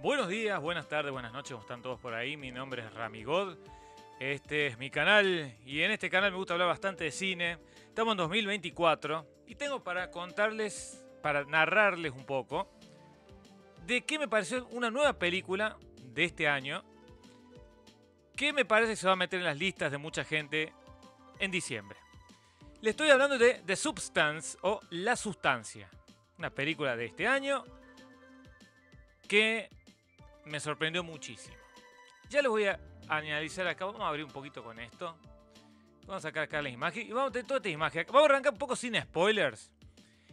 Buenos días, buenas tardes, buenas noches, ¿cómo están todos por ahí? Mi nombre es Ramigod. Este es mi canal y en este canal me gusta hablar bastante de cine. Estamos en 2024 y tengo para contarles, para narrarles un poco de qué me pareció una nueva película de este año que me parece que se va a meter en las listas de mucha gente en diciembre. Le estoy hablando de The Substance o La Sustancia, una película de este año que me sorprendió muchísimo. Ya les voy a analizar acá, vamos a abrir un poquito con esto. Vamos a sacar acá las imágenes y vamos a tener toda esta imagen. Vamos a arrancar un poco sin spoilers.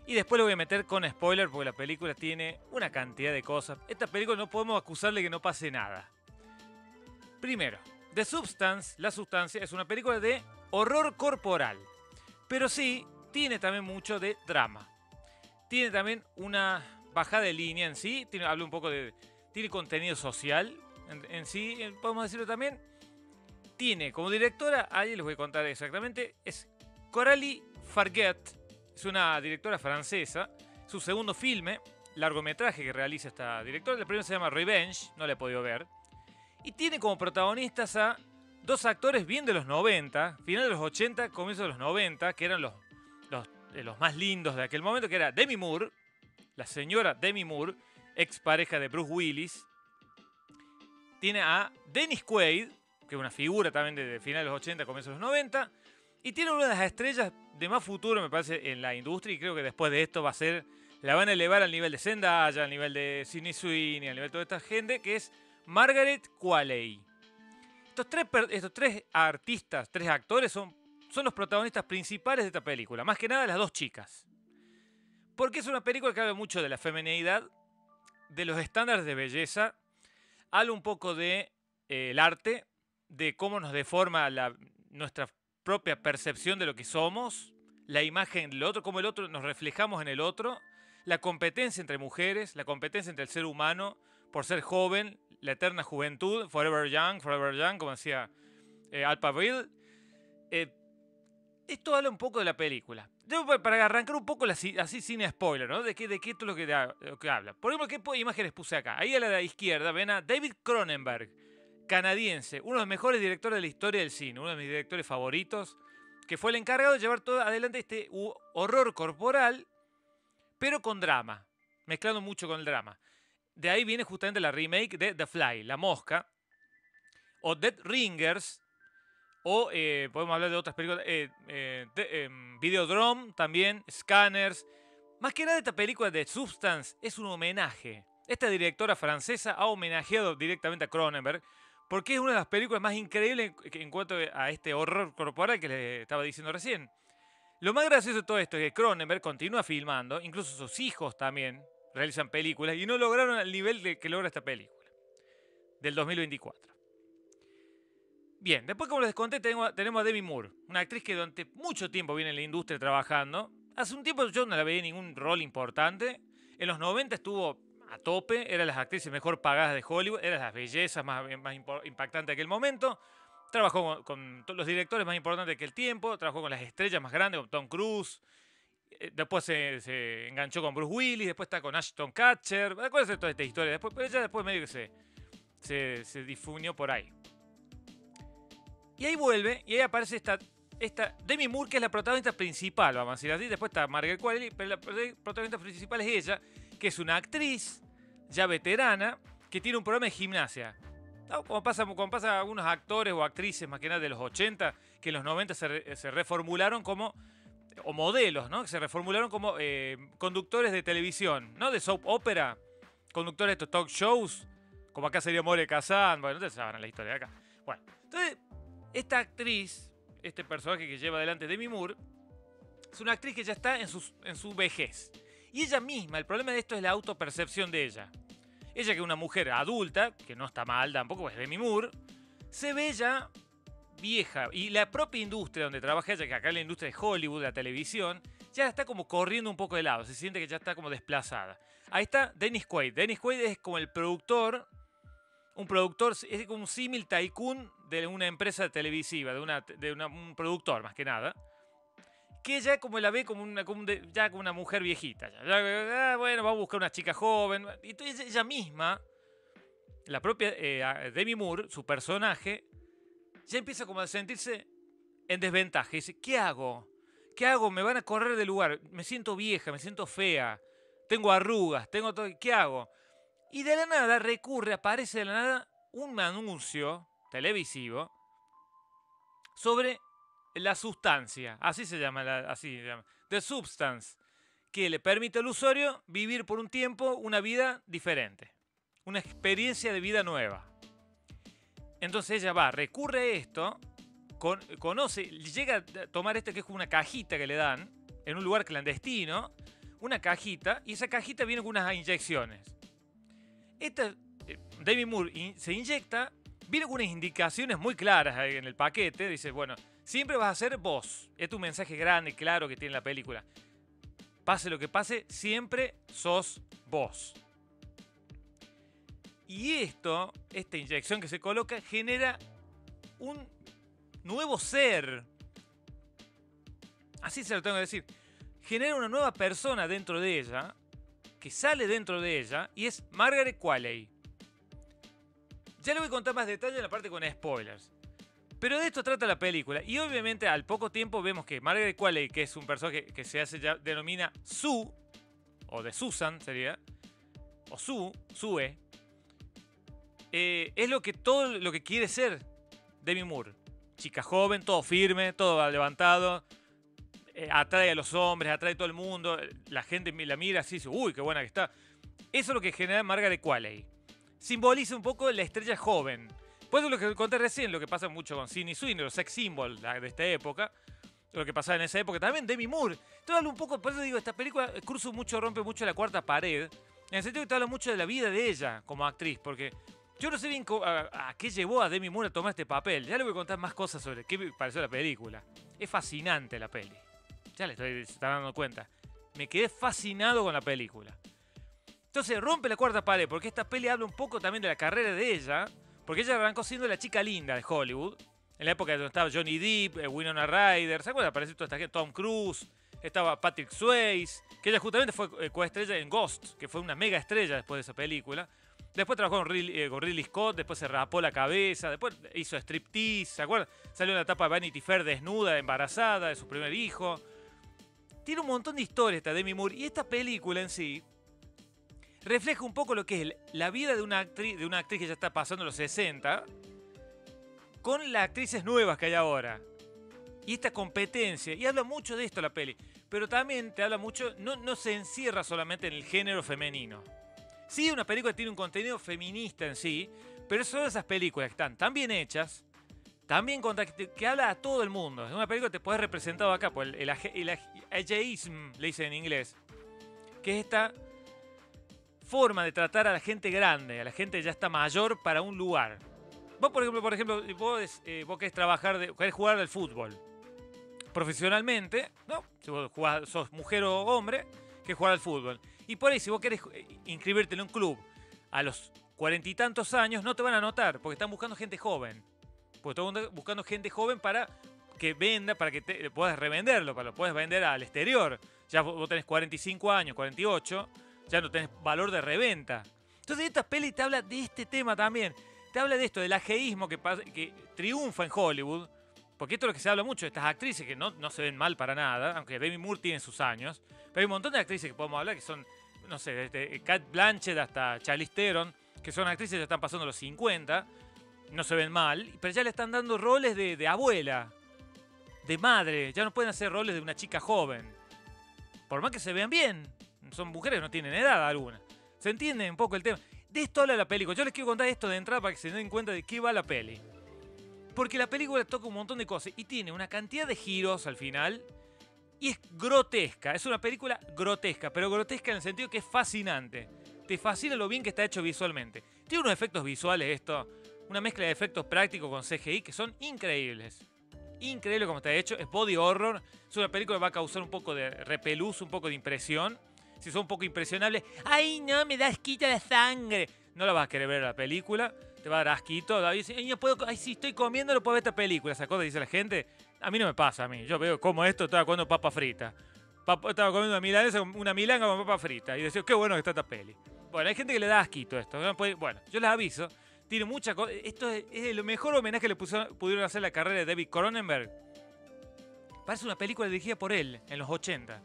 Y después lo voy a meter con spoilers porque la película tiene una cantidad de cosas. Esta película no podemos acusarle que no pase nada. Primero, The Substance, La Sustancia, es una película de horror corporal. Pero sí, tiene también mucho de drama. Tiene también una bajada de línea en sí. Tiene, un poco de. Tiene contenido social en, en sí, eh, podemos decirlo también. Tiene como directora, ahí les voy a contar exactamente, es Coralie Farguet. Es una directora francesa. Su segundo filme, largometraje que realiza esta directora. El primero se llama Revenge, no la he podido ver. Y tiene como protagonistas a dos actores bien de los 90, final de los 80, comienzo de los 90, que eran los, los, de los más lindos de aquel momento, que era Demi Moore, la señora Demi Moore, ex pareja de Bruce Willis. Tiene a Dennis Quaid, que es una figura también de, de final de los 80, comienzo de los 90. Y tiene una de las estrellas de más futuro, me parece, en la industria. Y creo que después de esto va a ser. La van a elevar al nivel de Zendaya, al nivel de Sidney Sweeney, al nivel de toda esta gente, que es Margaret Qualley. Estos tres, estos tres artistas, tres actores, son, son los protagonistas principales de esta película. Más que nada las dos chicas. Porque es una película que habla mucho de la feminidad, de los estándares de belleza, habla un poco de eh, arte, de cómo nos deforma la, nuestra propia percepción de lo que somos, la imagen del otro, cómo el otro nos reflejamos en el otro, la competencia entre mujeres, la competencia entre el ser humano por ser joven, la eterna juventud, forever young, forever young, como decía eh, Alphaville. Eh, esto habla un poco de la película. Para arrancar un poco así sin spoiler, ¿no? De qué, de qué es lo que, lo que habla. Por ejemplo, ¿qué imágenes puse acá? Ahí a la izquierda ven a David Cronenberg, canadiense, uno de los mejores directores de la historia del cine, uno de mis directores favoritos, que fue el encargado de llevar todo adelante este horror corporal, pero con drama, mezclando mucho con el drama. De ahí viene justamente la remake de The Fly, La Mosca, o Dead Ringers, o eh, podemos hablar de otras películas, eh, eh, de, Videodrome también, Scanners. Más que nada esta película de Substance es un homenaje. Esta directora francesa ha homenajeado directamente a Cronenberg porque es una de las películas más increíbles en cuanto a este horror corporal que les estaba diciendo recién. Lo más gracioso de todo esto es que Cronenberg continúa filmando, incluso sus hijos también realizan películas y no lograron el nivel que logra esta película del 2024. Bien, después como les conté tenemos, tenemos a Demi Moore, una actriz que durante mucho tiempo viene en la industria trabajando. Hace un tiempo yo no la veía en ningún rol importante. En los 90 estuvo a tope, era las actrices mejor pagadas de Hollywood, era las bellezas más, más impactantes de aquel momento. Trabajó con, con, los directores más importantes que el tiempo, trabajó con las estrellas más grandes, como Tom Cruise. Eh, después se, se, enganchó con Bruce Willis, después está con Ashton Kutcher. Acuérdense de toda esta historia. Después, pero ella después medio que se, se, se difundió por ahí. Y ahí vuelve, y ahí aparece esta, esta Demi Moore, que es la protagonista principal, vamos a decir así. Después está Margaret Qualley, pero la protagonista principal es ella, que es una actriz ya veterana, que tiene un programa de gimnasia. Como pasa, como pasa algunos actores o actrices, más que nada de los 80, que en los 90 se, se reformularon como, o modelos, ¿no? Que se reformularon como eh, conductores de televisión, ¿no? De soap opera, conductores de estos talk shows, como acá sería More Kazan, bueno, ustedes saben la historia de acá. Bueno, entonces esta actriz, este personaje que lleva adelante Demi Moore, es una actriz que ya está en su, en su vejez. Y ella misma, el problema de esto es la autopercepción de ella. Ella que es una mujer adulta, que no está mal tampoco, es Demi Moore, se ve ya vieja. Y la propia industria donde trabaja ella, que acá en la industria de Hollywood, la televisión, ya está como corriendo un poco de lado. Se siente que ya está como desplazada. Ahí está Dennis Quaid. Dennis Quaid es como el productor un productor, es como un símil tycoon de una empresa televisiva, de, una, de un productor más que nada, que ya como la ve como una, ya como una mujer viejita. Ya, bueno, va a buscar una chica joven. Y entonces ella misma la propia eh, Demi Moore, su personaje, ya empieza como a sentirse en desventaja. dice, ¿qué hago? ¿Qué hago? Me van a correr del lugar. Me siento vieja, me siento fea. Tengo arrugas, tengo todo. ¿Qué hago? Y de la nada recurre, aparece de la nada un anuncio televisivo sobre la sustancia. Así se llama, así se llama. The Substance. Que le permite al usuario vivir por un tiempo una vida diferente. Una experiencia de vida nueva. Entonces ella va, recurre a esto conoce, llega a tomar este que es como una cajita que le dan en un lugar clandestino, una cajita, y esa cajita viene con unas inyecciones. Esta, eh, David Moore se inyecta, viene con unas indicaciones muy claras en el paquete, dice, bueno, siempre vas a ser vos. Es un mensaje grande, claro que tiene la película. Pase lo que pase, siempre sos vos. Y esto, esta inyección que se coloca, genera un nuevo ser. Así se lo tengo que decir. Genera una nueva persona dentro de ella, que sale dentro de ella, y es Margaret Qualley. Ya le voy a contar más detalles en la parte con spoilers. Pero de esto trata la película. Y obviamente al poco tiempo vemos que Margaret Qualley, que es un personaje que se hace ya, denomina Sue, o de Susan sería, o Sue, Sue, eh, es lo que todo lo que quiere ser Demi Moore chica joven, todo firme, todo levantado. Eh, atrae a los hombres, atrae a todo el mundo. La gente la mira así, dice, uy, qué buena que está. Eso es lo que genera Margaret Qualley. Simboliza un poco la estrella joven. Pues lo que conté recién, lo que pasa mucho con Sidney Sweeney, los sex symbols de esta época. Lo que pasaba en esa época. También Demi Moore. Te hablo un poco, por eso digo, esta película cruza mucho, rompe mucho la cuarta pared. En el sentido que te habla mucho de la vida de ella como actriz. Porque yo no sé bien a, qué llevó a Demi Moore a tomar este papel. Ya le voy a contar más cosas sobre qué pareció la película. Es fascinante la peli. Ya le estoy dando cuenta. Me quedé fascinado con la película. Entonces rompe la cuarta pared porque esta peli habla un poco también de la carrera de ella. Porque ella arrancó siendo la chica linda de Hollywood. En la época donde estaba Johnny Depp, eh, Winona Ryder. ¿Se acuerdan? Apareció toda esta gente. Tom Cruise. Estaba Patrick Swayze. Que ella justamente fue eh, coestrella en Ghost. Que fue una mega estrella después de esa película. Después trabajó eh, con Ridley, Scott, después se rapó la cabeza, después hizo striptease, ¿se acuerdan? Salió en la etapa de Vanity Fair desnuda, embarazada de su primer hijo. Tiene un montón de historias esta Demi Moore y esta película en sí refleja un poco lo que es la vida de una actriz, de una actriz que ya está pasando los 60 con las actrices nuevas que hay ahora. Y esta competencia, y habla mucho de esto la peli, pero también te habla mucho, no, no se encierra solamente en el género femenino. Sí, una película tiene un contenido feminista en sí, pero son esas películas que están tan bien hechas, también que, que, habla a todo el mundo. Es una película que te puedes representado acá, por el, ageism, le dicen en inglés, que es esta forma de tratar a la gente grande, a la gente que ya está mayor para un lugar. Vos, por ejemplo, por ejemplo vos, eh, querés trabajar, de, jugar al fútbol profesionalmente, ¿no? Si vos sos mujer o hombre, que jugar al fútbol. Y por ahí, si vos querés eh, inscribirte en un club a los cuarenta y tantos años, no te van a notar, porque están buscando gente joven. Porque están buscando gente joven para que venda, para que te, puedas revenderlo, para lo puedas vender al exterior. Ya vos tenés 45 años, 48, ya no tenés valor de reventa. Entonces esta peli te habla de este tema también. Te habla de esto, del ajeísmo que, que triunfa en Hollywood. Porque esto es lo que se habla mucho, de estas actrices que no, no se ven mal para nada, aunque Demi Moore tiene sus años. Pero hay un montón de actrices que podemos hablar que son, no sé, desde Cat Blanchett hasta Charlize Theron, que son actrices que están pasando los 50, no se ven mal, pero ya le están dando roles de, abuela, de madre, ya no pueden hacer roles de una chica joven. Por más que se vean bien, son mujeres, no tienen edad alguna. ¿Se entiende un poco el tema? De esto habla la película. Yo les quiero contar esto de entrada para que se den cuenta de qué va la peli. Porque la película toca un montón de cosas y tiene una cantidad de giros al final y es grotesca, es una película grotesca, pero grotesca en el sentido que es fascinante. Te fascina lo bien que está hecho visualmente. Tiene unos efectos visuales esto, una mezcla de efectos prácticos con CGI que son increíbles. Increíble como está hecho, es body horror, es una película que va a causar un poco de repelús, un poco de impresión. Si son un poco impresionables, ¡ay no, me da asquito de sangre! No la vas a querer ver la película, te va a dar asquito. Ay, puedo, ay si estoy comiendo, no puedo ver esta película, ¿se acuerda? Dice la gente. A mí no me pasa a mí. Yo veo como esto, estaba comiendo papa frita. estaba comiendo una milanesa, una milanga con papa frita. Y decía, qué bueno que está esta peli. Bueno, hay gente que le da asquito esto. Bueno, yo les aviso. Tiene mucha cosa. Esto es, el mejor homenaje que le pudieron hacer a la carrera de David Cronenberg. Parece una película dirigida por él en los 80.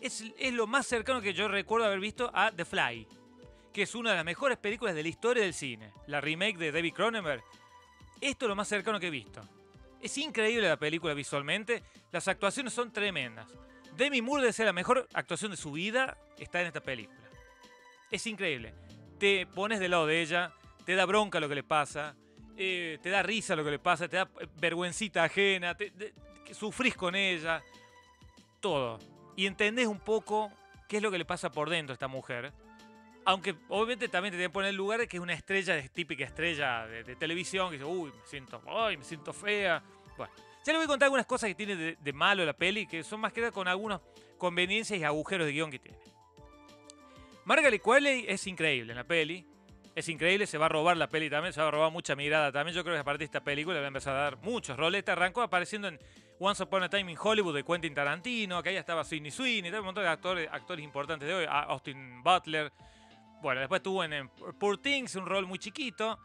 Es, es lo más cercano que yo recuerdo haber visto a The Fly, que es una de las mejores películas de la historia del cine. La remake de David Cronenberg. Esto es lo más cercano que he visto. Es increíble la película visualmente. Las actuaciones son tremendas. Demi Moore debe ser la mejor actuación de su vida. Está en esta película. Es increíble. Te pones del lado de ella, te da bronca lo que le pasa, eh, te da risa lo que le pasa, te da eh, vergüencita ajena, sufrís con ella, todo. Y entendés un poco qué es lo que le pasa por dentro a esta mujer. Aunque obviamente también te tiene que poner el lugar de que es una estrella, típica estrella de, televisión, que dice, uy, me siento, ay, me siento fea. Bueno, ya le voy a contar algunas cosas que tiene de, de malo la peli, que son más que nada con algunas conveniencias y agujeros de guion que tiene. Margaret Qualley es increíble en la peli. Es increíble, se va a robar la peli también, se va a robar mucha mirada también. Yo creo que a partir de esta película va a empezar a dar muchos roles. Esta arrancó apareciendo en Once Upon a Time in Hollywood de Quentin Tarantino, que ahí estaba Sidney Sweeney, un montón de actores, actores importantes de hoy, Austin Butler. Bueno, después tuvo en, Poor Things un rol muy chiquito.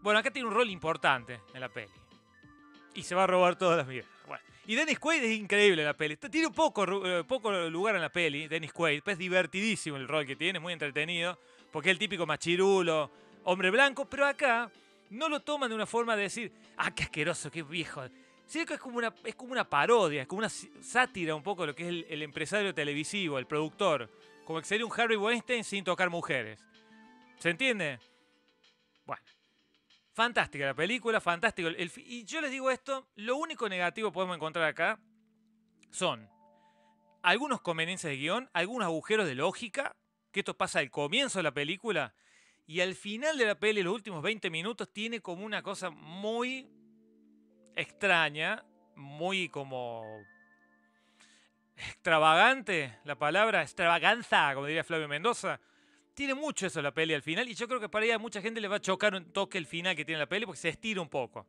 Bueno, acá tiene un rol importante en la peli. Y se va a robar todas las miradas. Y Dennis Quaid es increíble en la peli. Tiene poco, eh, poco lugar en la peli, Dennis Quaid. Es divertidísimo el rol que tiene, muy entretenido. Porque es el típico machirulo, hombre blanco. Pero acá no lo toman de una forma de decir, ah, qué asqueroso, qué viejo. Sí, es como, una, es como una parodia, es como una sátira un poco de lo que es el, el empresario televisivo, el productor. Como que sería un Harry Weinstein sin tocar mujeres. ¿Se entiende? Bueno. Fantástica la película, fantástico. y yo les digo esto, lo único negativo que podemos encontrar acá son algunos conveniencias de guion, algunos agujeros de lógica, que esto pasa al comienzo de la película, y al final de la peli, los últimos 20 minutos, tiene como una cosa muy extraña, muy como extravagante, la palabra extravaganza, como diría Flavio Mendoza, tiene mucho eso la peli al final y yo creo que para ella a mucha gente le va a chocar un toque el final que tiene la peli porque se estira un poco.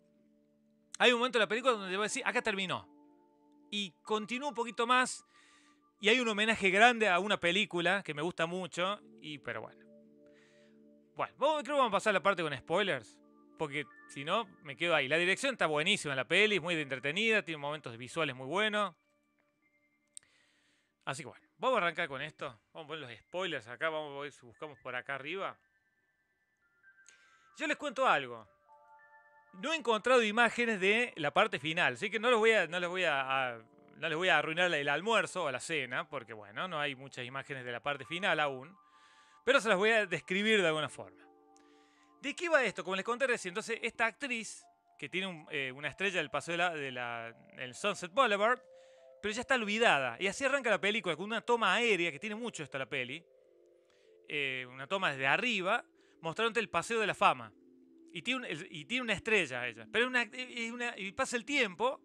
Hay un momento en la película donde le voy a decir, acá terminó. Y continúa un poquito más y hay un homenaje grande a una película que me gusta mucho y pero bueno. Bueno, creo que vamos a pasar la parte con spoilers porque si no me quedo ahí. La dirección está buenísima en la peli, es muy entretenida, tiene momentos visuales muy buenos. Así que bueno. Vamos a arrancar con esto. Vamos a poner los spoilers acá. Vamos a ver si buscamos por acá arriba. Yo les cuento algo. No he encontrado imágenes de la parte final. Así que no les voy a, no les voy a, no les voy a arruinar el almuerzo o la cena. Porque bueno, no hay muchas imágenes de la parte final aún. Pero se las voy a describir de alguna forma. ¿De qué va esto? Como les conté recién. Entonces, esta actriz, que tiene eh, una estrella del paseo de la, de la, del Sunset Boulevard, pero ya está olvidada. Y así arranca la película con una toma aérea, que tiene mucho esta la peli, eh, una toma desde arriba, mostrándote el paseo de la fama. Y tiene, una estrella ella. Pero y pasa el tiempo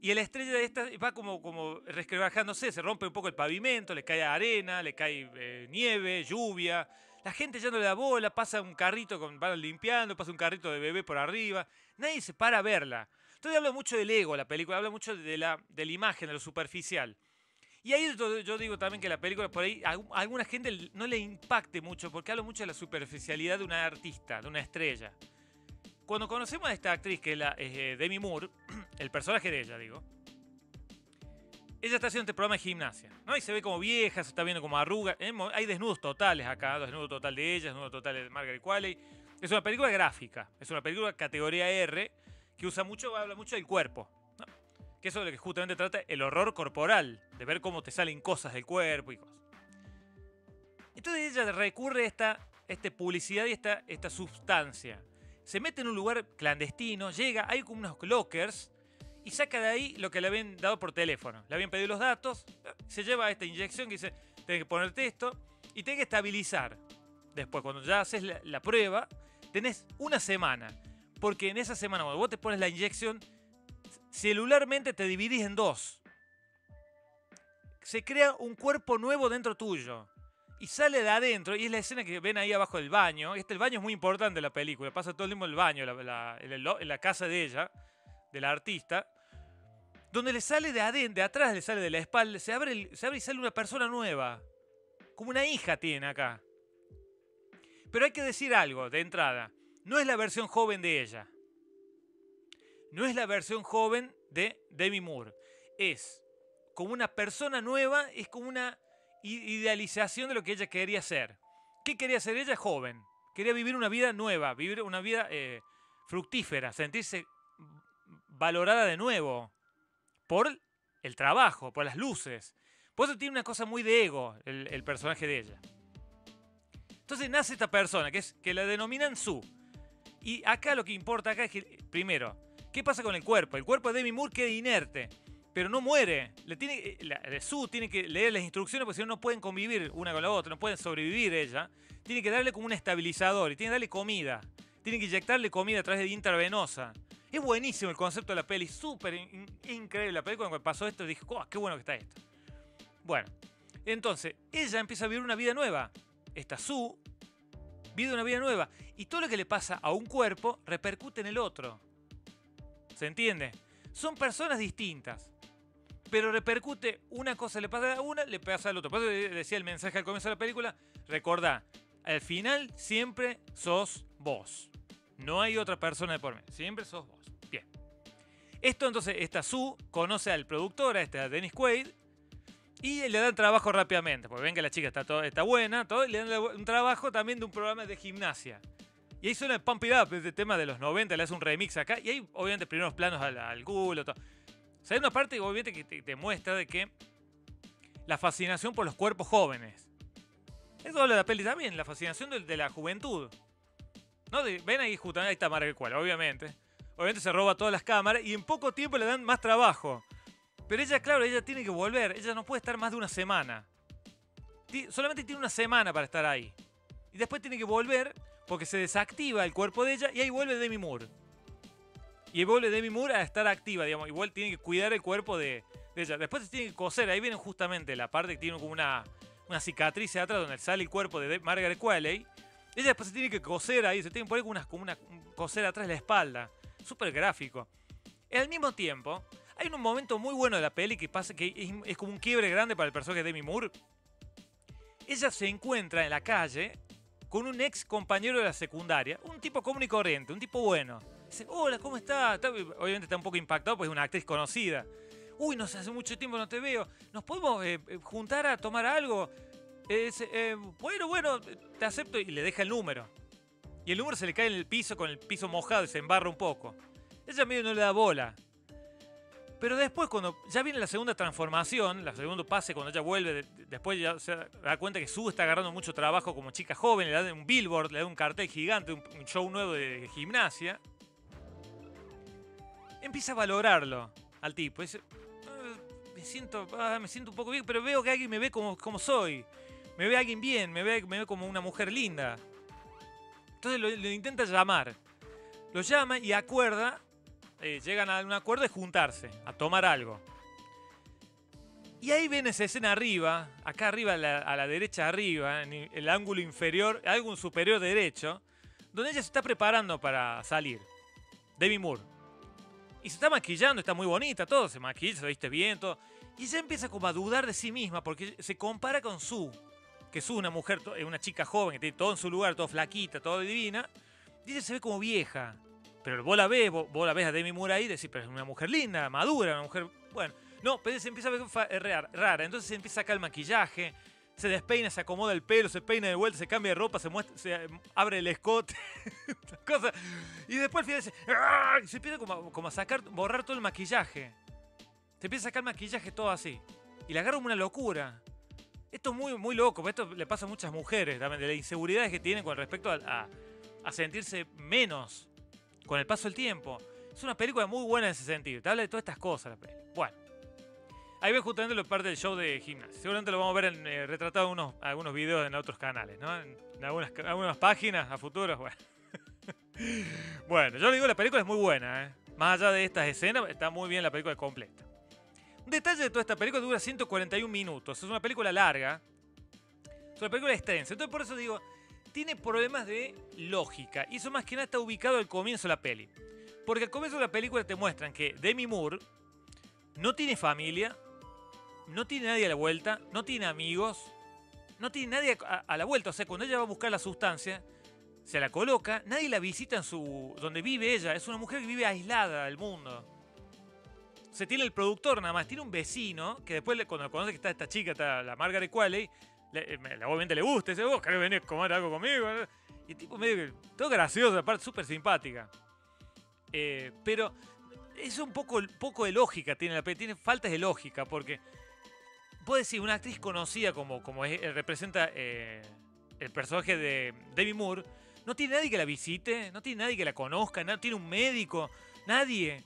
y la estrella de esta va como, como resquebrajándose, se rompe un poco el pavimento, le cae arena, le cae eh, nieve, lluvia. La gente ya no le da bola, pasa un carrito, con, van limpiando, pasa un carrito de bebé por arriba. Nadie se para a verla. Entonces habla mucho del ego la película, habla mucho de la, de la imagen, de lo superficial. Y ahí yo digo también que la película por ahí a alguna gente no le impacte mucho porque habla mucho de la superficialidad de una artista, de una estrella. Cuando conocemos a esta actriz que es, eh, Demi Moore, el personaje de ella, digo, ella está haciendo este programa de gimnasia, ¿no? Y se ve como vieja, se está viendo como arruga. Hay desnudos totales acá, desnudo total de ella, desnudo total de Margaret Qualley. Es una película gráfica, es una película categoría R que usa mucho, habla mucho del cuerpo. Que eso es lo que justamente trata el horror corporal, de ver cómo te salen cosas del cuerpo y cosas. Entonces ella recurre a esta, esta publicidad y esta, esta sustancia. Se mete en un lugar clandestino, llega, hay como unos lockers y saca de ahí lo que le habían dado por teléfono. Le habían pedido los datos, se lleva esta inyección que dice, tienes que ponerte esto y tienes que estabilizar. Después, cuando ya haces la, la prueba, tenés una semana porque en esa semana, cuando vos te pones la inyección, celularmente te dividís en dos. Se crea un cuerpo nuevo dentro tuyo. Y sale de adentro, y es la escena que ven ahí abajo del baño. Este el baño es muy importante en la película, pasa todo el tiempo en el baño, en, la casa de ella, de la artista. Donde le sale de adentro, de atrás le sale de la espalda, se abre, se abre y sale una persona nueva. Como una hija tiene acá. Pero hay que decir algo de entrada. No es la versión joven de ella. No es la versión joven de Demi Moore. Es como una persona nueva, es como una idealización de lo que ella quería ser. ¿Qué quería ser ella joven? Quería vivir una vida nueva, vivir una vida eh, fructífera, sentirse valorada de nuevo por el trabajo, por las luces. Por eso tiene una cosa muy de ego el, personaje de ella. Entonces nace esta persona, que, es, que la denominan Su. Y acá lo que importa acá es que, primero, ¿qué pasa con el cuerpo? El cuerpo de Demi Moore queda inerte pero no muere. Eh, Su tiene que leer las instrucciones porque si no, no pueden convivir una con la otra, no pueden sobrevivir ella. Tiene que darle como un estabilizador y tiene que darle comida. Tiene que inyectarle comida a través de intravenosa. Es buenísimo el concepto de la peli, súper increíble. La peli cuando pasó esto dije, oh, qué bueno que está esto. Bueno, entonces ella empieza a vivir una vida nueva. Esta Su vive una vida nueva. Y todo lo que le pasa a un cuerpo repercute en el otro. ¿Se entiende? Son personas distintas pero repercute, una cosa le pasa a una, le pasa al otro. Por eso decía el mensaje al comienzo de la película, recordá, al final siempre sos vos. No hay otra persona de por medio, siempre sos vos. Bien. Esto entonces, esta Sue conoce al productor, a este Dennis Quaid, y le dan trabajo rápidamente, porque ven que la chica está, todo, está buena, todo, y le dan un trabajo también de un programa de gimnasia. Y ahí suena Pump It Up, este tema de los 90, le hace un remix acá, y hay obviamente primeros planos al, al todo. Una parte obviamente que te, muestra de que la fascinación por los cuerpos jóvenes. Eso habla de la peli también, la fascinación de, la juventud. ¿No? ven ahí justamente, ahí está Margaret Qualley, obviamente. Obviamente se roba todas las cámaras y en poco tiempo le dan más trabajo. Pero ella, claro, ella tiene que volver. Ella no puede estar más de una semana. Solamente tiene una semana para estar ahí. Y después tiene que volver porque se desactiva el cuerpo de ella y ahí vuelve Demi Moore. Y vuelve Demi Moore a estar activa, digamos. Igual tiene que cuidar el cuerpo de, ella. Después se tiene que coser. Ahí viene justamente la parte que tiene como una, una cicatriz atrás donde sale el cuerpo de Margaret Qualley. Ella después se tiene que coser ahí. Se tiene que poner como una, como una coser atrás de la espalda. Súper gráfico. Al mismo tiempo, hay un momento muy bueno de la peli que pasa que es, como un quiebre grande para el personaje de Demi Moore. Ella se encuentra en la calle con un ex compañero de la secundaria, un tipo común y corriente, un tipo bueno Dice, hola, ¿cómo estás? obviamente está un poco impactado, pues es una actriz conocida. Uy, no sé, hace mucho tiempo no te veo. ¿Nos podemos eh, eh, juntar a tomar algo? Eh, bueno, bueno, te acepto y le deja el número. Y el número se le cae en el piso con el piso mojado y se embarra un poco. Ella medio no le da bola. Pero después, cuando ya viene la segunda transformación, la segundo pase, cuando ella vuelve, después ya se da cuenta que Sue está agarrando mucho trabajo como chica joven, le da un billboard, le da un cartel gigante, un show nuevo de gimnasia empieza a valorarlo al tipo. Dice, ah, me, siento, ah, me siento un poco bien, pero veo que alguien me ve como, como soy. Me ve alguien bien, me ve, me ve como una mujer linda. Entonces lo, intenta llamar. Lo llama y acuerda, eh, llegan a un acuerdo de juntarse, a tomar algo. Y ahí ven esa escena arriba, acá arriba a la, derecha arriba, en el ángulo inferior, algún superior derecho, donde ella se está preparando para salir. Debbie Moore. Y se está maquillando, está muy bonita, todo, se maquilla, se viste bien, todo. Y ella empieza como a dudar de sí misma porque se compara con Su, que Su, una mujer, una chica joven que tiene todo en su lugar, todo flaquita, todo divina. Y ella se ve como vieja. Pero vos la ves, vos, la ves a Demi Moore ahí y decís, pero es una mujer linda, madura, una mujer. Bueno, no, pero se empieza a ver rara. Entonces se empieza a sacar el maquillaje, se despeina, se acomoda el pelo, se peina de vuelta, se cambia de ropa, se muestra, se abre el escote, cosa. Y después al final dice, ¡Ah! se empieza como, a sacar, borrar todo el maquillaje. Se empieza a sacar maquillaje todo así. Y le agarra una locura. Esto es muy, muy loco, esto le pasa a muchas mujeres también, de las inseguridades que tienen con respecto a, a, sentirse menos con el paso del tiempo. Es una película muy buena en ese sentido. Te habla de todas estas cosas Bueno. Ahí ves justamente lo parte del show de gimnasia. Seguramente lo vamos a ver eh, retratado en unos, algunos videos en otros canales, ¿no? En, algunas, algunas, páginas a futuros, bueno. bueno, yo le digo, la película es muy buena, ¿eh? Más allá de estas escenas, está muy bien la película completa. Un detalle de toda esta película dura 141 minutos. Es una película larga. Es una película extensa. Entonces por eso digo, tiene problemas de lógica. Y eso más que nada está ubicado al comienzo de la peli. Porque al comienzo de la película te muestran que Demi Moore no tiene familia, no tiene nadie a la vuelta, no tiene amigos, no tiene nadie a, la vuelta. O sea, cuando ella va a buscar la sustancia, se la coloca, nadie la visita en su. donde vive ella. Es una mujer que vive aislada del mundo. Se tiene el productor nada más, tiene un vecino que después cuando conoce que está esta chica, está la Margaret Qualley, le, eh, obviamente le gusta, dice, vos querés venir a comer algo conmigo. Y tipo medio que. todo gracioso, aparte súper simpática. Eh, pero es un poco, poco de lógica, tiene la tiene faltas de lógica, porque. Puedo decir, una actriz conocida como, como representa el personaje de Demi Moore, no tiene nadie que la visite, no tiene nadie que la conozca, no tiene un médico, nadie.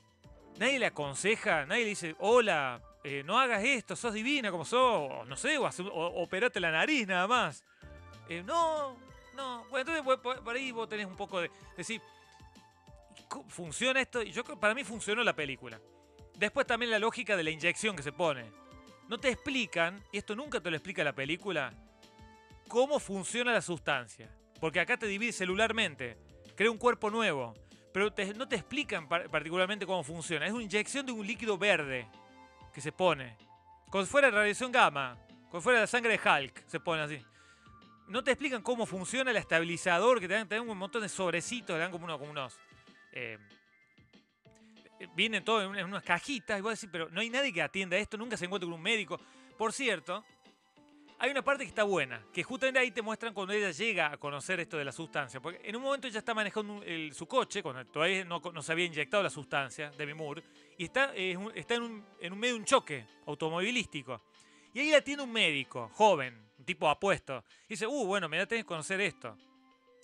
Nadie le aconseja, nadie le dice, hola, eh, no hagas esto, sos divina como sos, no sé, o, operate la nariz nada más. Eh, no, no. Bueno, entonces por, ahí vos tenés un poco de decir, ¿funciona esto? Y yo para mí funcionó la película. Después también la lógica de la inyección que se pone. No te explican, y esto nunca te lo explica la película, cómo funciona la sustancia. Porque acá te divide celularmente, crea un cuerpo nuevo, pero no te explican particularmente cómo funciona. Es una inyección de un líquido verde que se pone. Como si fuera radiación gamma, como si fuera la sangre de Hulk, se pone así. No te explican cómo funciona el estabilizador, que te dan, un montón de sobrecitos, te dan como unos... Eh, vienen todo en unas cajitas, y vos decís, pero no hay nadie que atienda esto, nunca se encuentra con un médico. Por cierto, hay una parte que está buena, que justamente ahí te muestran cuando ella llega a conocer esto de la sustancia. Porque en un momento ella está manejando su coche, cuando todavía no, se había inyectado la sustancia, Demi Moore, y está, está en, un, medio de un choque automovilístico. Y ahí la tiene un médico, joven, un tipo apuesto. Y dice, uh, bueno, me da que conocer esto.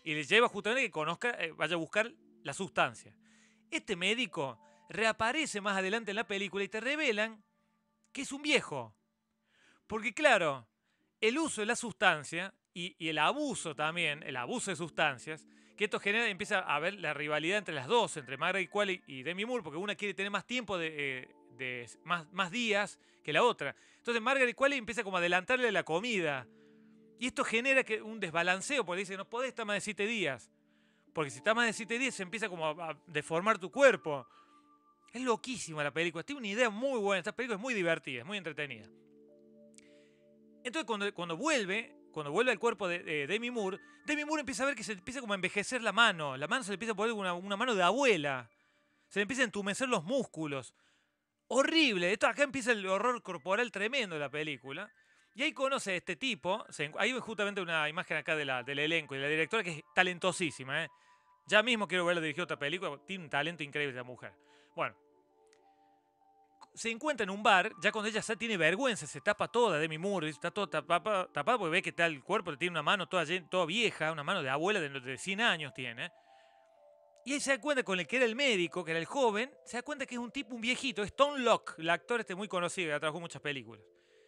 Y le lleva justamente que conozca, eh, vaya a buscar la sustancia. Este médico reaparece más adelante en la película y te revelan que es un viejo. Porque claro, el uso de la sustancia y, el abuso también, el abuso de sustancias, que esto genera, empieza a haber la rivalidad entre las dos, entre Margaret Qualley y Demi Moore, porque una quiere tener más tiempo de, eh, más, días que la otra. Entonces Margaret Qualley empieza como a adelantarle la comida. Y esto genera que un desbalanceo, porque dice, no podés estar más de siete días. Porque si estás más de siete días se empieza como a deformar tu cuerpo. Es loquísima la película, tiene una idea muy buena, esta película es muy divertida, es muy entretenida. Entonces cuando, cuando vuelve, cuando vuelve al cuerpo de, Demi Moore, Demi Moore empieza a ver que se empieza como a envejecer la mano. La mano se le empieza a poner una, una mano de abuela. Se le empieza a entumecer los músculos. Horrible. Esto, acá empieza el horror corporal tremendo de la película. Y ahí conoce a este tipo. Ahí ve justamente una imagen acá de la, del elenco y la directora que es talentosísima. ¿eh? Ya mismo quiero verla dirigir otra película. Tiene un talento increíble esa mujer. Bueno, se encuentra en un bar, ya cuando ella tiene vergüenza, se tapa toda, Demi Moore, está toda tapada, porque ve que está el cuerpo, tiene una mano toda, toda vieja, una mano de abuela de, de 100 años tiene. Y ahí se da cuenta con el que era el médico, que era el joven, se da cuenta que es un tipo, un viejito, es Tom Locke, el actor este muy conocido, que trabajado en muchas películas.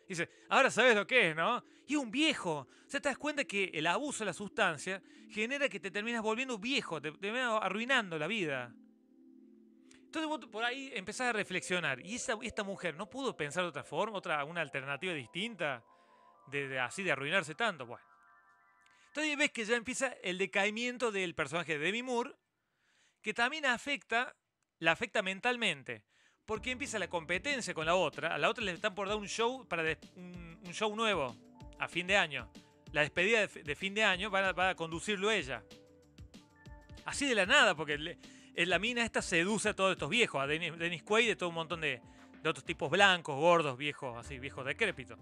dice, ahora sabes lo que es, ¿no? Y es un viejo. O sea, te das cuenta que el abuso de la sustancia genera que te terminas volviendo viejo, te terminas arruinando la vida. Entonces por ahí empezás a reflexionar. ¿Y esa, esta mujer no pudo pensar de otra forma, otra, una alternativa distinta? De, así de arruinarse tanto. Bueno. Entonces ves que ya empieza el decaimiento del personaje de Demi Moore, que también afecta, la afecta mentalmente. Porque empieza la competencia con la otra. A la otra le están por dar un show para un, show nuevo a fin de año. La despedida de, fin de año va a, va a conducirlo ella. Así de la nada, porque la mina esta seduce a todos estos viejos, a Dennis, Quaid y de todo un montón de, otros tipos blancos, gordos, viejos, así, viejos decrépitos.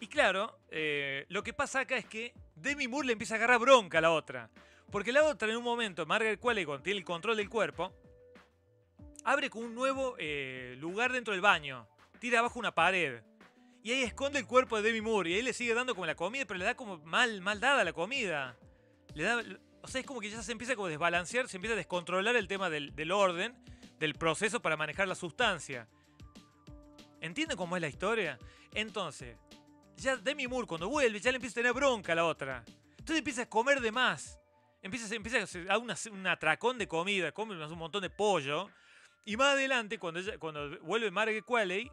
Y claro, eh, lo que pasa acá es que Demi Moore le empieza a agarrar bronca a la otra. Porque la otra en un momento, Margaret Qualley, tiene el control del cuerpo, abre con un nuevo eh, lugar dentro del baño. Tira abajo una pared. Y ahí esconde el cuerpo de Demi Moore. Y ahí le sigue dando como la comida, pero le da como mal, mal dada la comida. Le da, o sea, es como que ya se empieza a desbalancear, se empieza a descontrolar el tema del, orden, del proceso para manejar la sustancia. ¿Entienden cómo es la historia? Entonces, ya Demi Moore cuando vuelve, ya le empieza a tener bronca a la otra. Entonces empieza a comer de más. Empieza, empieza a hacer un atracón de comida, come un montón de pollo. Y más adelante, cuando, cuando vuelve Margaret Qualley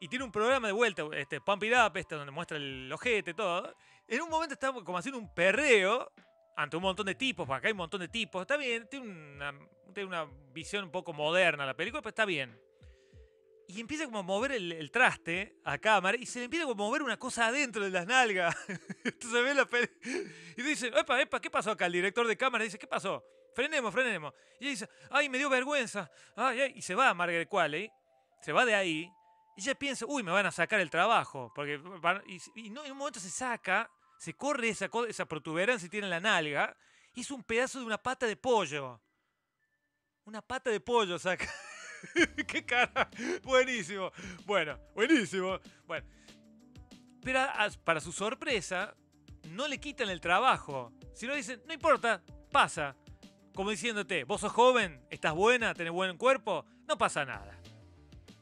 y tiene un programa de vuelta, este Pump It Up, este donde muestra el ojete, todo. En un momento está como haciendo un perreo ante un montón de tipos, porque acá hay un montón de tipos, está bien, tiene una, una visión un poco moderna la película, pero está bien. Y empieza como a mover el, el traste a cámara y se le empieza como a mover una cosa adentro de las nalgas. Entonces ve la peli y dice, epa, epa, ¿qué pasó acá? El director de cámara dice, ¿qué pasó? Frenemos, frenemos. Y ella dice, ay, me dio vergüenza. Ay, ay. Y se va Margaret Qualley, se va de ahí. Y ella piensa, uy, me van a sacar el trabajo. Porque van- y, y no, en un momento se saca, se corre esa, protuberancia y tiene en la nalga. Es un pedazo de una pata de pollo. Una pata de pollo saca. ¡Qué cara! Buenísimo. Bueno, buenísimo. Bueno. Pero para su sorpresa, no le quitan el trabajo. Sino dicen, no importa, pasa. Como diciéndote, vos sos joven, estás buena, tenés buen cuerpo, no pasa nada.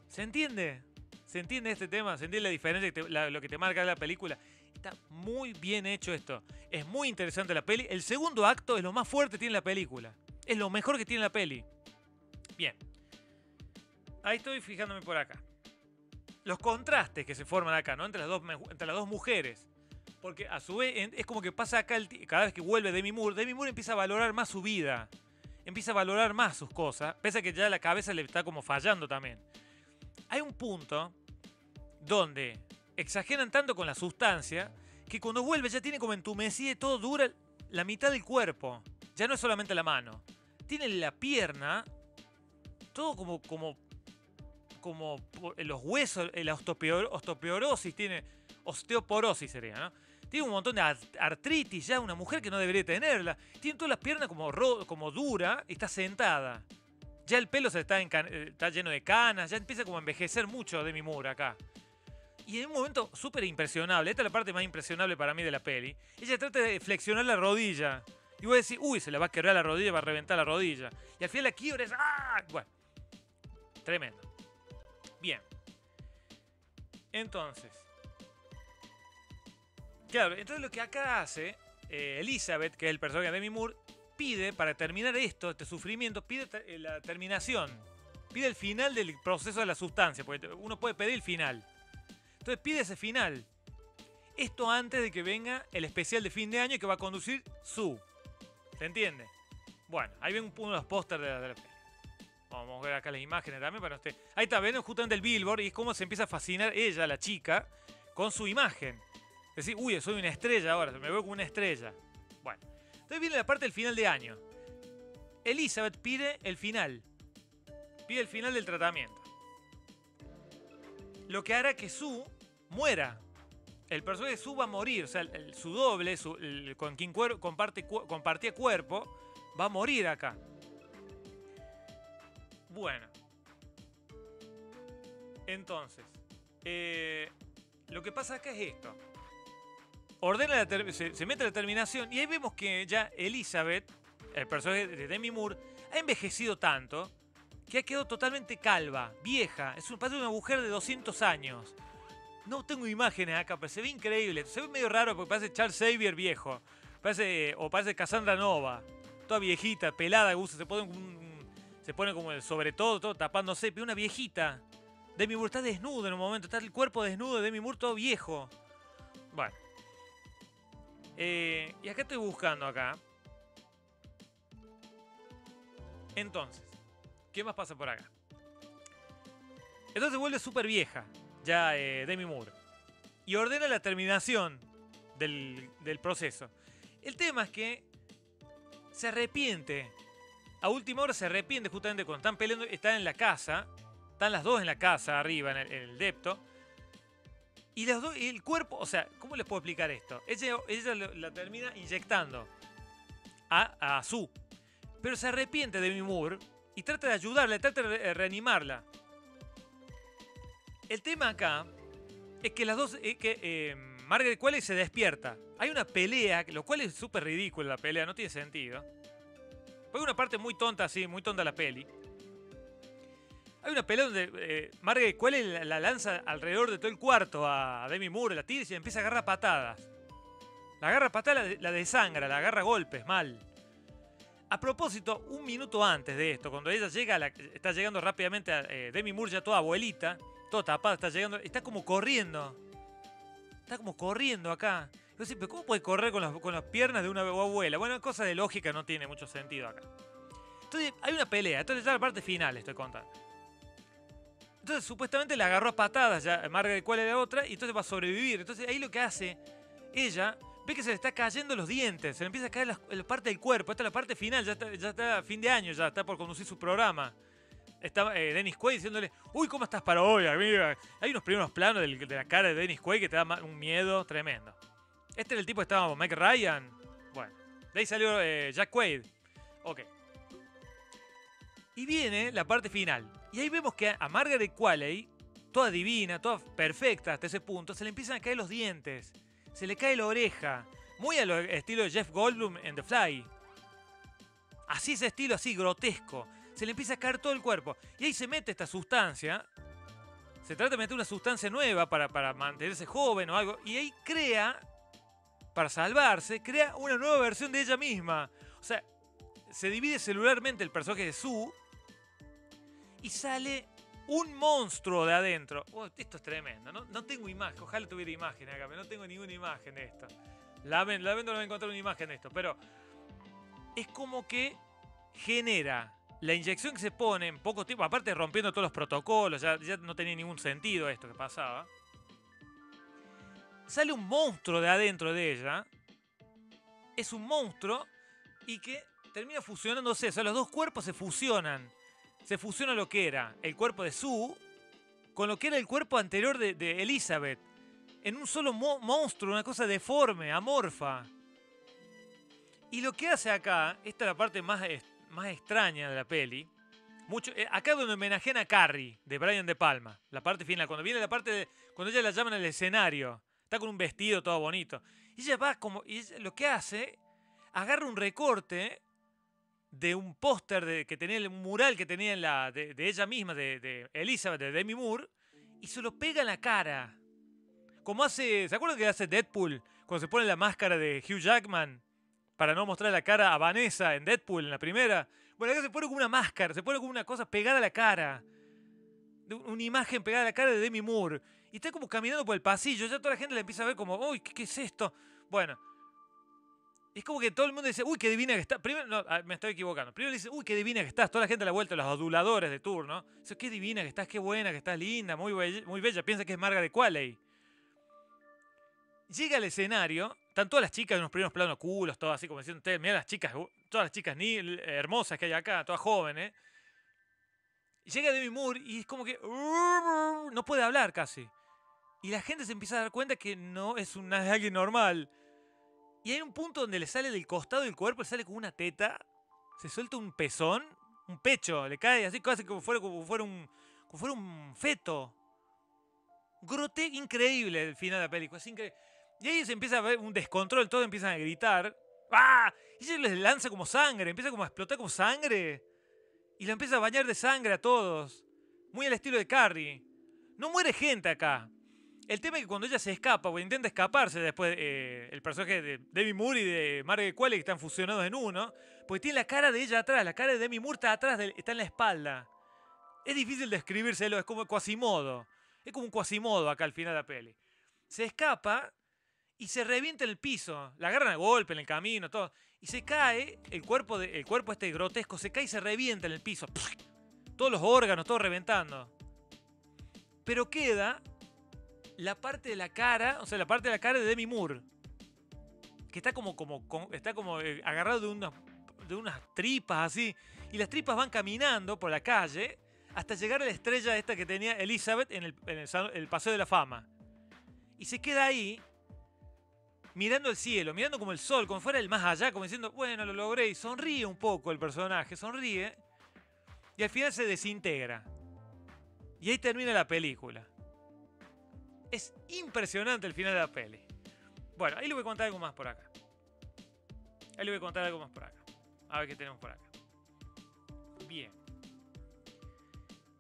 ¿Se entiende? ¿Se entiende este tema? ¿Se entiende la diferencia, que lo que te marca la película? Está muy bien hecho esto. Es muy interesante la peli. El segundo acto es lo más fuerte que tiene la película. Es lo mejor que tiene la peli. Bien. Ahí estoy fijándome por acá. Los contrastes que se forman acá, ¿no? Entre las dos, entre las dos mujeres. Porque a su vez es como que pasa acá cada vez que vuelve Demi Moore, Demi Moore empieza a valorar más su vida. Empieza a valorar más sus cosas. Pese a que ya la cabeza le está como fallando también. Hay un punto donde exageran tanto con la sustancia que cuando vuelve ya tiene como entumecida y todo dura la mitad del cuerpo. Ya no es solamente la mano. Tiene la pierna todo como como como los huesos, la osteopor- osteoporosis tiene osteoporosis sería, ¿no? Tiene un montón de ar- artritis ya, una mujer que no debería tenerla. Tiene todas las piernas como, ro- como dura y está sentada. Ya el pelo se está, eh, está lleno de canas, ya empieza como a envejecer mucho de mi mura acá. Y en un momento súper impresionable, esta es la parte más impresionable para mí de la peli, ella trata de flexionar la rodilla. Y voy a decir, uy, se le va a quebrar la rodilla, va a reventar la rodilla. Y al final la quiebra es, ¡ah! Bueno, tremendo. Bien. Entonces. Claro, entonces lo que acá hace eh, Elizabeth, que es el personaje de Demi Moore, pide, para terminar esto, este sufrimiento, pide eh, la terminación. Pide el final del proceso de la sustancia, porque uno puede pedir el final. Entonces pide ese final. Esto antes de que venga el especial de fin de año que va a conducir Sue. ¿Se entiende? Bueno, ahí ven uno de los pósters de la, de. Vamos a ver acá las imágenes también para usted. Ahí está, ven justamente el billboard y es como se empieza a fascinar ella, la chica, con su imagen. Es decir, uy, soy una estrella ahora, me veo como una estrella. Bueno, entonces viene la parte del final de año. Elizabeth pide el final. Pide el final del tratamiento. Lo que hará que Sue muera. El personaje de Sue va a morir. O sea, su doble, su- con quien comparte, compartía cuerpo, va a morir acá. Bueno. Entonces, eh, lo que pasa acá es esto. Ordena la se, se mete la terminación y ahí vemos que ya Elizabeth, el personaje de Demi Moore, ha envejecido tanto que ha quedado totalmente calva, vieja. Es un, parece una mujer de 200 años. No tengo imágenes acá, pero se ve increíble. Se ve medio raro porque parece Charles Xavier viejo. Parece, o parece Cassandra Nova. Toda viejita, pelada, usa, se pone se pone como el sobre todo, todo tapándose, pero una viejita. Demi Moore está desnudo en un momento, está el cuerpo desnudo de Demi Moore todo viejo. Bueno. Eh, y acá estoy buscando acá. Entonces, ¿qué más pasa por acá? Entonces vuelve súper vieja, ya eh, Demi Moore. Y ordena la terminación del, proceso. El tema es que se arrepiente. A última hora se arrepiente justamente cuando están peleando, están en la casa. Están las dos en la casa, arriba, en el, depto. Y los dos, el cuerpo, o sea, ¿cómo les puedo explicar esto? Ella, la termina inyectando a, a Sue. Pero se arrepiente de Demi Moore y trata de ayudarla, trata de re- reanimarla. El tema acá es que las dos, eh, que eh, Margaret Qualley se despierta. Hay una pelea, lo cual es súper ridículo la pelea, no tiene sentido. Hay una parte muy tonta así, muy tonta la peli. Hay una pelea donde eh, Margaret Qualley la, la lanza alrededor de todo el cuarto a Demi Moore, la tira y empieza a agarrar patadas. La agarra a patadas, la, la desangra, la agarra golpes, mal. A propósito, un minuto antes de esto, cuando ella llega, está llegando rápidamente a eh, Demi Moore, ya toda abuelita, toda tapada, está llegando, está como corriendo. Está como corriendo acá. Yo decía, ¿cómo puede correr con las, con las piernas de una abuela? Bueno, cosa de lógica no tiene mucho sentido acá. Entonces, hay una pelea. Entonces, ya la parte final estoy contando. Entonces supuestamente la agarró a patadas ya Margaret cuál era la otra y entonces va a sobrevivir. Entonces ahí lo que hace ella ve que se le está cayendo los dientes, se le empieza a caer la, parte del cuerpo. Esta es la parte final, ya está, ya está fin de año, ya está por conducir su programa. Está eh, Dennis Quaid diciéndole, uy, ¿cómo estás para hoy, amiga? Hay unos primeros planos de la cara de Dennis Quaid que te da un miedo tremendo. Este era el tipo que estaba Mike Ryan. Bueno, de ahí salió eh, Jack Quaid. Ok. Y viene la parte final. Y ahí vemos que a Margaret Qualley, toda divina, toda perfecta hasta ese punto, se le empiezan a caer los dientes. Se le cae la oreja. Muy al estilo de Jeff Goldblum en The Fly. Así ese estilo, así grotesco. Se le empieza a caer todo el cuerpo. Y ahí se mete esta sustancia. Se trata de meter una sustancia nueva para, para mantenerse joven o algo. Y ahí crea, para salvarse, crea una nueva versión de ella misma. O sea, se divide celularmente el personaje de Sue y sale un monstruo de adentro. Esto es tremendo. No, no tengo imagen. Ojalá tuviera imagen acá, pero no tengo ninguna imagen de esto. Lamento, lamento no voy a encontrar una imagen de esto. Pero es como que genera la inyección que se pone en poco tiempo, aparte rompiendo todos los protocolos, ya, ya no tenía ningún sentido esto que pasaba. Sale un monstruo de adentro de ella. Es un monstruo y que termina fusionándose. O sea, los dos cuerpos se fusionan. Se fusiona lo que era el cuerpo de Sue con lo que era el cuerpo anterior de, Elizabeth. En un solo mo- monstruo, una cosa deforme, amorfa. Y lo que hace acá, esta es la parte más, más extraña de la peli. Mucho, eh, acá es donde homenajean a Carrie, de Brian De Palma. La parte final, cuando viene la parte de. Cuando ella la llaman al escenario. Está con un vestido todo bonito. Y ella va como. Y ella lo que hace. Agarra un recorte de un póster que tenía, un mural que tenía en la, de, ella misma, de, Elizabeth, de Demi Moore, y se lo pega en la cara. Como hace. ¿Se acuerdan que hace Deadpool? Cuando se pone la máscara de Hugh Jackman para no mostrar la cara a Vanessa en Deadpool, en la primera. Bueno, acá se pone como una máscara, se pone como una cosa pegada a la cara. Una imagen pegada a la cara de Demi Moore. Y está como caminando por el pasillo. Ya toda la gente la empieza a ver como, uy, ¿qué, qué es esto? Bueno. Es como que todo el mundo dice, uy, qué divina que está. Primero, no, ah, me estoy equivocando. Primero dice, uy, qué divina que estás. Toda la gente a la vuelta, los aduladores de turno. Dice, qué divina que estás, qué buena que estás, linda, muy bella. Muy bella. Piensa que es Margaret Qualley. Llega al escenario, están todas las chicas en unos primeros planos culos, todas así como diciendo, "Ustedes, mirá las chicas, todas las chicas hermosas que hay acá, todas jóvenes. Llega Demi Moore y es como que no puede hablar casi. Y la gente se empieza a dar cuenta que no es, una, es alguien normal. Y hay un punto donde le sale del costado del cuerpo, le sale como una teta, se suelta un pezón, un pecho, le cae así casi como fuera, como fuera, un, como fuera un feto. Grote increíble el final de la película, es increíble. Y ahí se empieza a ver un descontrol, todos empiezan a gritar. ¡Ah! Y ella les lanza como sangre, empieza como a explotar como sangre. Y la empieza a bañar de sangre a todos. Muy al estilo de Carrie. No muere gente acá. El tema es que cuando ella se escapa, o intenta escaparse después, eh, el personaje de Demi Moore y de Margaret Qualley que están fusionados en uno, porque tiene la cara de ella atrás, la cara de Demi Moore está atrás, está en la espalda. Es difícil describírselo, es como Quasimodo. Es como un Quasimodo acá al final de la peli. Se escapa y se revienta en el piso. La agarran a golpe en el camino, todo. Y se cae, el cuerpo, el cuerpo este grotesco se cae y se revienta en el piso. Todos los órganos, todo reventando. Pero queda la parte de la cara, o sea, la parte de la cara de Demi Moore. Que está como, como, está como eh, agarrado de unas, de unas tripas así. Y las tripas van caminando por la calle hasta llegar a la estrella esta que tenía Elizabeth en el, en el el Paseo de la Fama. Y se queda ahí mirando el cielo, mirando como el sol, como fuera el más allá, como diciendo, bueno, lo logré. Y sonríe un poco el personaje, sonríe. Y al final se desintegra. Y ahí termina la película. Es impresionante el final de la peli. Bueno, ahí le voy a contar algo más por acá. Ahí le voy a contar algo más por acá. A ver qué tenemos por acá. Bien.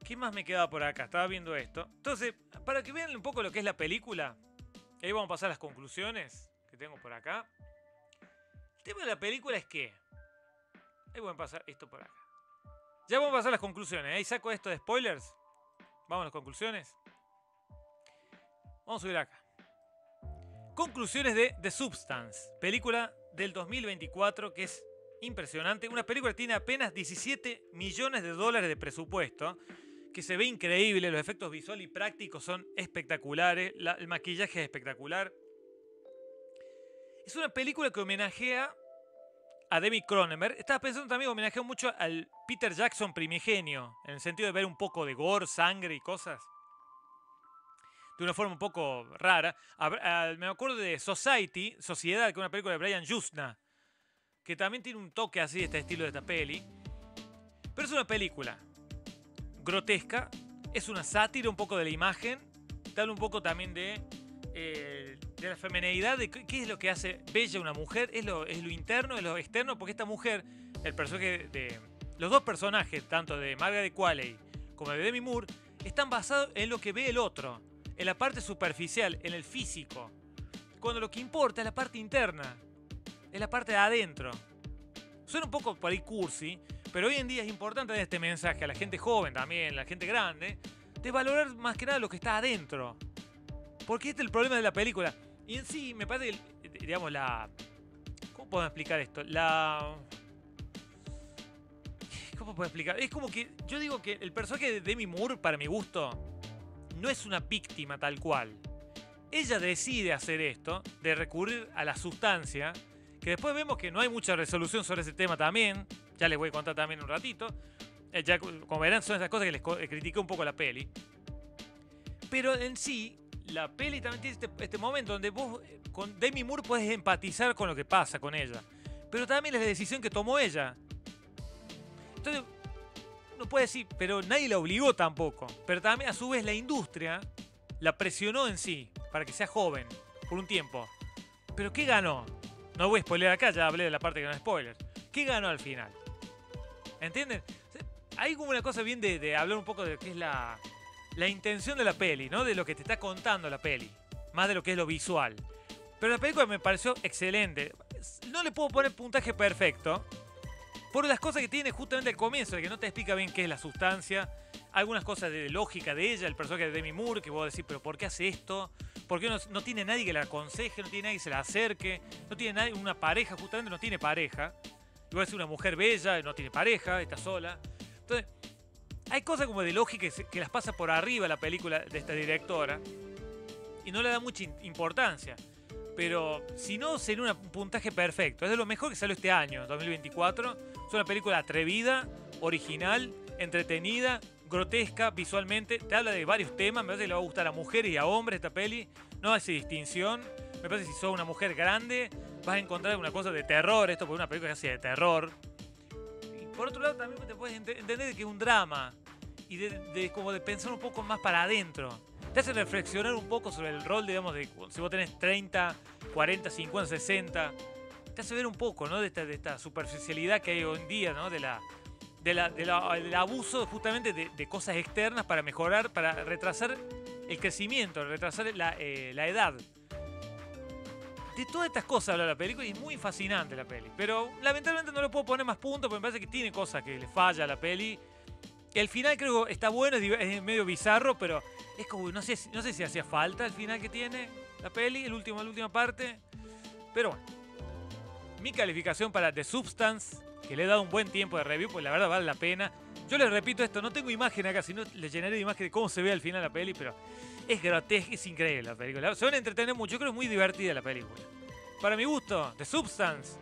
¿Qué más me quedaba por acá? Estaba viendo esto. Entonces, para que vean un poco lo que es la película, ahí vamos a pasar a las conclusiones que tengo por acá. El tema de la película es que. Ahí voy a pasar esto por acá. Ya vamos a pasar a las conclusiones. Ahí saco esto de spoilers. Vamos a las conclusiones. Vamos a subir acá. Conclusiones de The Substance, película del 2024 que es impresionante. Una película que tiene apenas 17 millones de dólares de presupuesto, que se ve increíble, los efectos visuales y prácticos son espectaculares, la- el maquillaje es espectacular. Es una película que homenajea a Demi Cronenberg. Estaba pensando también homenajea mucho al Peter Jackson primigenio, en el sentido de ver un poco de gore, sangre y cosas. De una forma un poco rara. Ah, me acuerdo de Society, Sociedad, que es una película de Brian Justna, que también tiene un toque así de este estilo de esta peli. Pero es una película grotesca, es una sátira un poco de la imagen, habla un poco también de, eh, de la femeneidad, de qué es lo que hace bella una mujer, es lo, es lo interno, es lo externo, porque esta mujer, el personaje de... Los dos personajes, tanto de Margaret Qualley como de Demi Moore, están basados en lo que ve el otro, en la parte superficial, en el físico. Cuando lo que importa es la parte interna, es la parte de adentro. Suena un poco por ahí cursi, pero hoy en día es importante dar este mensaje a la gente joven también, a la gente grande, de valorar más que nada lo que está adentro. Porque este es el problema de la película. Y en sí, me parece, que, digamos, la... ¿Cómo podemos explicar esto? La... ¿Cómo puedo explicar? Es como que yo digo que el personaje de Demi Moore, para mi gusto, no es una víctima tal cual. Ella decide hacer esto, de recurrir a la sustancia, que después vemos que no hay mucha resolución sobre ese tema también. Ya les voy a contar también un ratito. Eh, ya, como verán, son esas cosas que les critiqué un poco la peli. Pero en sí, la peli también tiene este, este momento donde vos eh, con Demi Moore puedes empatizar con lo que pasa con ella. Pero también es la decisión que tomó ella. Entonces, uno puede decir, pero nadie la obligó tampoco. Pero también a su vez la industria la presionó en sí para que sea joven por un tiempo. Pero ¿qué ganó? No voy a spoiler acá, ya hablé de la parte que no es spoiler. ¿Qué ganó al final? ¿Entienden? Hay como una cosa bien de, de hablar un poco de lo que es la, la intención de la peli, ¿no? De lo que te está contando la peli. Más de lo que es lo visual. Pero la película me pareció excelente. No le puedo poner puntaje perfecto. Por las cosas que tiene justamente al comienzo, de que no te explica bien qué es la sustancia. Algunas cosas de lógica de ella, el personaje de Demi Moore, que vos decís, pero ¿por qué hace esto? ¿Por qué no, no tiene nadie que la aconseje? No tiene nadie que se la acerque. No tiene nadie, una pareja, justamente no tiene pareja. Vos decís, una mujer bella, no tiene pareja, está sola. Entonces, hay cosas como de lógica que, que las pasa por arriba la película de esta directora. Y no le da mucha importancia. Pero si no, sería un puntaje perfecto. Es de lo mejor que salió este año, 2024. Es una película atrevida, original, entretenida, grotesca visualmente. Te habla de varios temas. Me parece que le va a gustar a mujeres y a hombres esta peli. No hace distinción. Me parece que si sos una mujer grande, vas a encontrar una cosa de terror. Esto por una película casi de terror. Y por otro lado, también te puedes ente- entender de que es un drama. Y de, de como de pensar un poco más para adentro. Te hace reflexionar un poco sobre el rol, digamos, de si vos tenés 30, 40, 50, 60. Te hace ver un poco, ¿no? De esta, de esta superficialidad que hay hoy en día, ¿no? De la, de la- de la- del abuso justamente de, de cosas externas para mejorar, para retrasar el crecimiento, retrasar la, eh, la edad. De todas estas cosas habla la película y es muy fascinante la peli. Pero lamentablemente no le puedo poner más puntos porque me parece que tiene cosas que le falla a la peli. El final creo está bueno, es, medio bizarro, pero es como, no sé, no sé si hacía falta el final que tiene la peli, el la última parte. Pero bueno. Mi calificación para The Substance, que le he dado un buen tiempo de review, pues la verdad vale la pena. Yo les repito esto, no tengo imagen acá, si no les llenaré de imagen de cómo se ve al final la peli, pero es grotesca, es increíble la película. Se van a entretener mucho, yo creo que es muy divertida la película. Para mi gusto, The Substance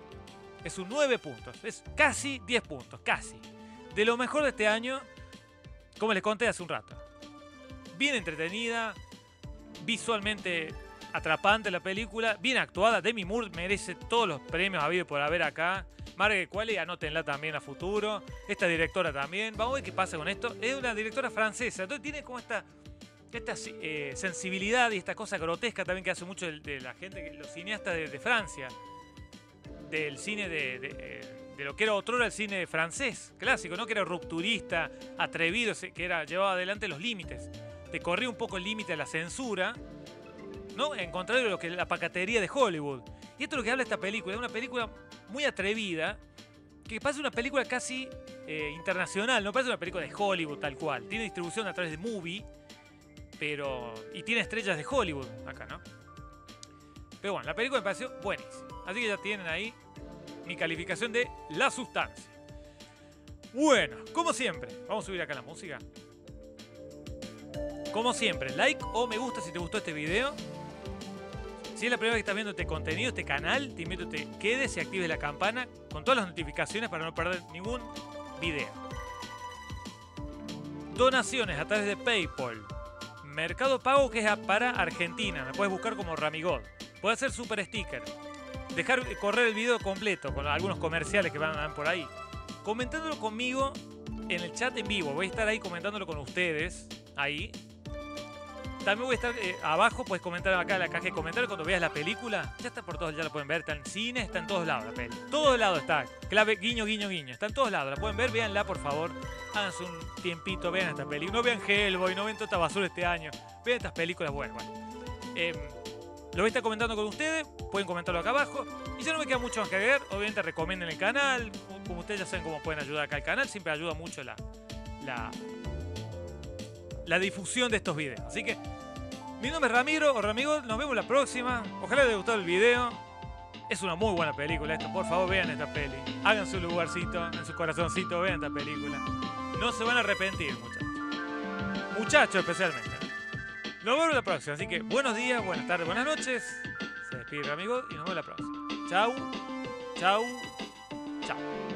es un 9 puntos, es casi 10 puntos, casi. De lo mejor de este año, como les conté hace un rato. Bien entretenida, visualmente atrapante la película, bien actuada. Demi Moore merece todos los premios habidos por haber acá. Margaret Qualley, anótenla también a futuro. Esta directora también. Vamos a ver qué pasa con esto. Es una directora francesa, entonces tiene como esta, esta eh, sensibilidad y esta cosa grotesca también que hace mucho de, la gente, los cineastas de, Francia. Del cine de, eh, de lo que era otrora el cine francés, clásico, ¿no? Que era rupturista, atrevido, que era llevaba adelante los límites. Te corría un poco el límite de la censura, ¿no? En contrario de lo que la pacatería de Hollywood. Y esto es lo que habla esta película, es una película muy atrevida, que parece una película casi eh, internacional, no parece una película de Hollywood tal cual. Tiene distribución a través de Movie, pero. y tiene estrellas de Hollywood acá, ¿no? Pero bueno, la película me pareció buenísima. Así que ya tienen ahí mi calificación de La Sustancia. Bueno, como siempre, vamos a subir acá la música. como siempre, like o me gusta si te gustó este video. Si es la primera vez que estás viendo este contenido, este canal, te invito a que te quedes y actives la campana con todas las notificaciones para no perder ningún video. Donaciones a través de PayPal. Mercado Pago que es para Argentina. Me puedes buscar como Ramigod. Puedes hacer super sticker. Dejar correr el video completo con algunos comerciales que van por ahí. Comentándolo conmigo en el chat en vivo. Voy a estar ahí comentándolo con ustedes. Ahí. También voy a estar eh, abajo, puedes comentar acá en la caja de comentarios cuando veas la película. Ya está por todos, ya la pueden ver. Está en cine, está en todos lados la peli. Todos lados está. Clave, guiño, guiño, guiño. Está en todos lados. La pueden ver, véanla por favor. Háganse un tiempito, vean esta peli. No vean Hellboy, no vean toda esta basura este año. Vean estas películas buenas. Bueno. Em, lo voy a estar comentando con ustedes. Pueden comentarlo acá abajo. Y ya no me queda mucho más que agregar. Obviamente recomienden el canal. Como ustedes ya saben cómo pueden ayudar acá al canal. Siempre ayuda mucho la, la, la difusión de estos videos. Así que mi nombre es Ramiro o Ramiro, nos vemos la próxima. Ojalá les haya gustado el video. Es una muy buena película esta, por favor vean esta peli. Hagan su lugarcito, en su corazoncito, vean esta película. No se van a arrepentir, muchachos. Muchachos especialmente. Nos vemos la próxima, así que buenos días, buenas tardes, buenas noches. Se despide Ramiro y nos vemos la próxima. Chau, chau, chau.